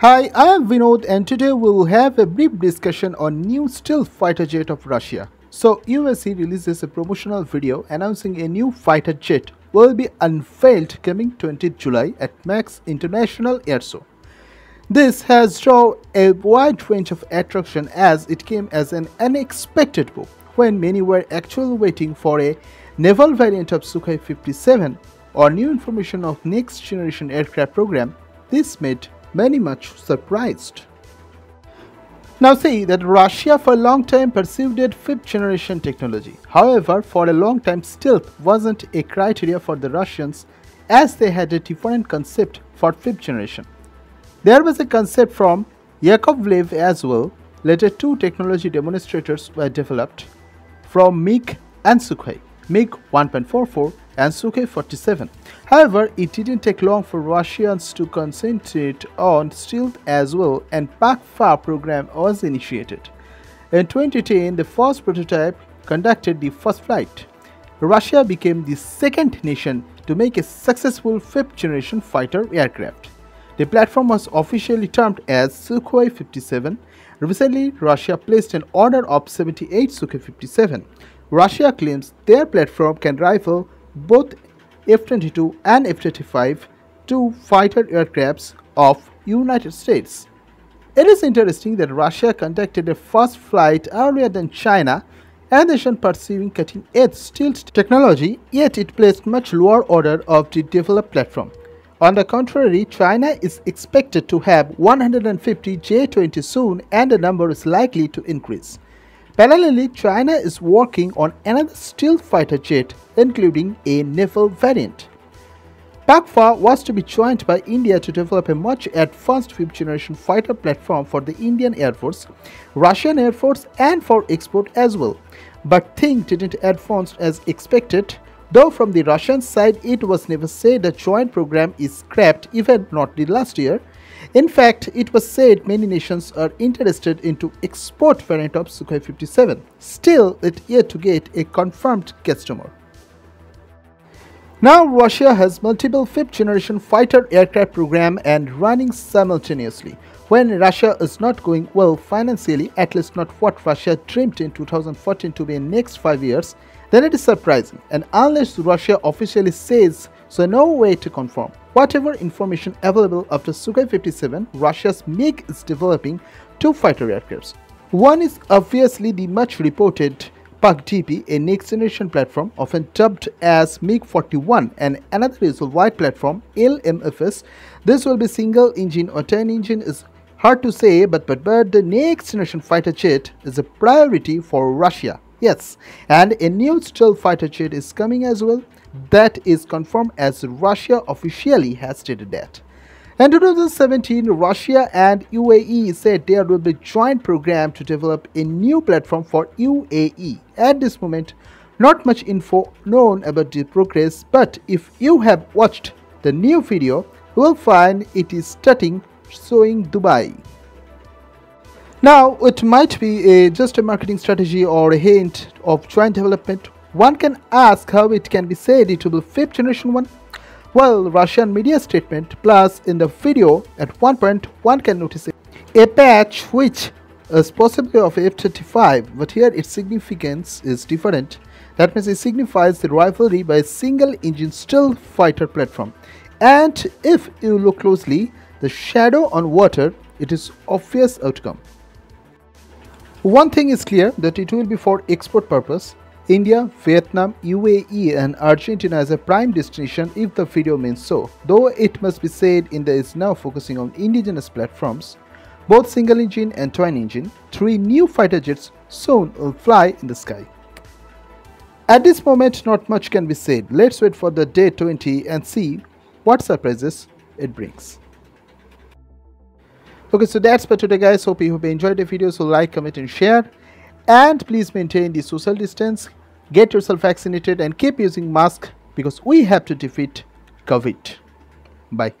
Hi, I am Vinod and today we will have a brief discussion on new stealth fighter jet of Russia. So USC releases a promotional video announcing a new fighter jet will be unveiled coming 20th July at MAKS International Air Show. This has drawn a wide range of attraction as it came as an unexpected move when many were actually waiting for a naval variant of Sukhoi 57 or new information of next generation aircraft program. This made many much surprised. Now see that Russia for a long time pursued fifth generation technology. However, for a long time stealth wasn't a criteria for the Russians as they had a different concept for fifth generation. There was a concept from Yakovlev as well. Later two technology demonstrators were developed from MiG and Sukhoi. MiG 1.44 and Sukhoi 47. However, it didn't take long for Russians to concentrate on stealth as well and PAK-FA program was initiated. In 2010, the first prototype conducted the first flight. Russia became the second nation to make a successful fifth generation fighter aircraft. The platform was officially termed as Sukhoi 57. Recently, Russia placed an order of 78 Sukhoi 57. Russia claims their platform can rival both F-22 and F-35 two fighter aircrafts of United States. It is interesting that Russia conducted a first flight earlier than China and nation pursuing cutting-edge stealth technology, yet it placed much lower order of the developed platform. On the contrary, China is expected to have 150 J-20 soon and the number is likely to increase. Parallelly, China is working on another stealth fighter jet, including a naval variant. PAK-FA was to be joined by India to develop a much advanced fifth generation fighter platform for the Indian Air Force, Russian Air Force and for export as well. But things didn't advance as expected, though from the Russian side it was never said the joint program is scrapped even not the last year, in fact, it was said many nations are interested into export variant of Sukhoi 57. Still, it yet to get a confirmed customer. Now Russia has multiple fifth generation fighter aircraft program and running simultaneously. When Russia is not going well financially, at least not what Russia dreamed in 2014 to be in next 5 years, then it is surprising and unless Russia officially says so no way to confirm. Whatever information available after Sukhoi 57, Russia's MiG is developing two fighter aircrafts. One is obviously the much reported PAK-DP, a next-generation platform often dubbed as MiG-41 and another is a wide platform LMFS. This will be single-engine or twin-engine is hard to say but, but, but the next-generation fighter jet is a priority for Russia. Yes, and a new stealth fighter jet is coming as well that is confirmed as Russia officially has stated that. In 2017, Russia and UAE said there will be joint program to develop a new platform for UAE. At this moment, not much info known about the progress, but if you have watched the new video, you will find it is starting showing Dubai. Now, it might be a, just a marketing strategy or a hint of joint development one can ask how it can be said it will be fifth generation one. Well, Russian media statement plus in the video at one point one can notice it. a patch which is possibly of F-35 but here its significance is different. That means it signifies the rivalry by a single engine stealth fighter platform. And if you look closely, the shadow on water, it is obvious outcome. One thing is clear that it will be for export purpose India, Vietnam, UAE and Argentina as a prime destination if the video means so. Though it must be said India is now focusing on indigenous platforms, both single engine and twin engine, three new fighter jets soon will fly in the sky. At this moment not much can be said. Let's wait for the day 20 and see what surprises it brings. Okay, so that's for today guys. Hope you have enjoyed the video. So like, comment and share. And please maintain the social distance get yourself vaccinated and keep using mask because we have to defeat COVID. Bye.